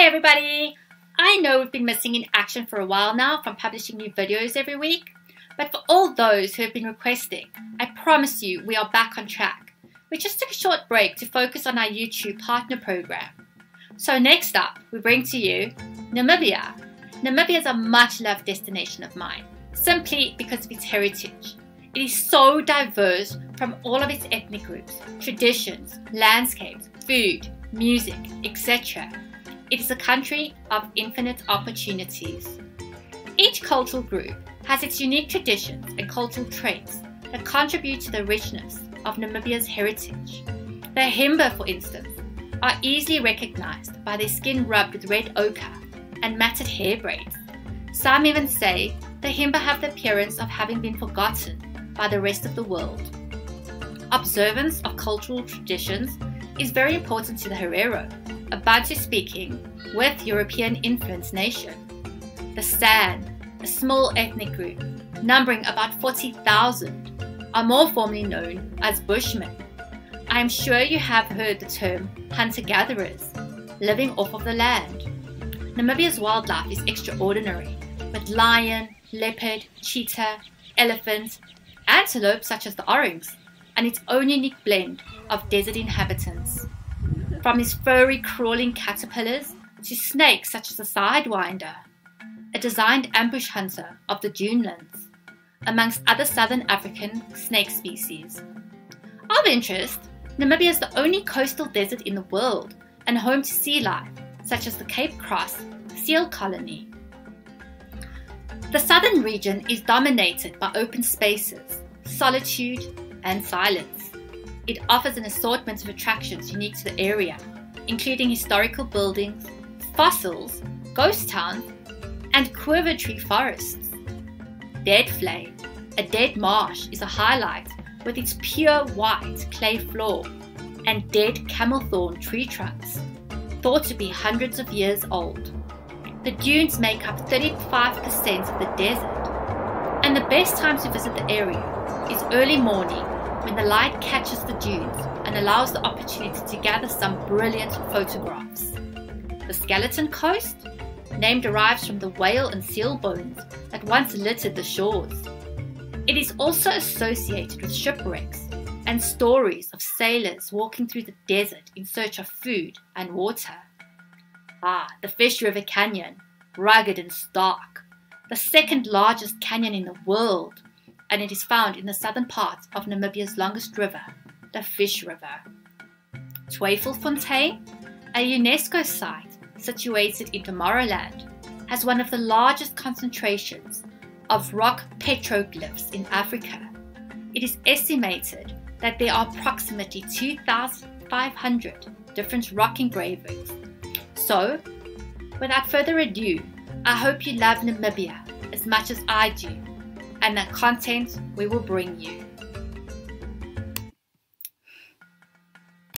Hi everybody! I know we've been missing in action for a while now from publishing new videos every week, but for all those who have been requesting, I promise you we are back on track. We just took a short break to focus on our YouTube partner program. So next up, we bring to you Namibia. Namibia is a much loved destination of mine, simply because of its heritage. It is so diverse from all of its ethnic groups, traditions, landscapes, food, music, etc it is a country of infinite opportunities. Each cultural group has its unique traditions and cultural traits that contribute to the richness of Namibia's heritage. The Himba, for instance, are easily recognized by their skin rubbed with red ochre and matted hair braids. Some even say the Himba have the appearance of having been forgotten by the rest of the world. Observance of cultural traditions is very important to the Herero, a Bantu speaking, with European influence nation. The San, a small ethnic group numbering about 40,000, are more formally known as Bushmen. I am sure you have heard the term hunter gatherers, living off of the land. Namibia's wildlife is extraordinary, with lion, leopard, cheetah, elephant, antelope such as the orangs, and its own unique blend of desert inhabitants. From his furry crawling caterpillars to snakes such as the sidewinder, a designed ambush hunter of the dunelands, amongst other southern African snake species. Of interest, Namibia is the only coastal desert in the world and home to sea life, such as the Cape Cross seal colony. The southern region is dominated by open spaces, solitude, and silence. It offers an assortment of attractions unique to the area, including historical buildings, fossils, ghost towns, and quiver tree forests. Deadvlei, a dead marsh, is a highlight with its pure white clay floor and dead camelthorn tree trunks, thought to be hundreds of years old. The dunes make up 35% of the desert, and the best time to visit the area is early morning when the light catches the dunes and allows the opportunity to gather some brilliant photographs. The Skeleton Coast name derives from the whale and seal bones that once littered the shores. It is also associated with shipwrecks and stories of sailors walking through the desert in search of food and water. Ah, the Fish River Canyon, rugged and stark, the second largest canyon in the world, and it is found in the southern part of Namibia's longest river, the Fish River. Tweefontein, a UNESCO site situated in Damaraland, has one of the largest concentrations of rock petroglyphs in Africa. It is estimated that there are approximately 2,500 different rock engravings. So, without further ado, I hope you love Namibia as much as I do and the content we will bring you.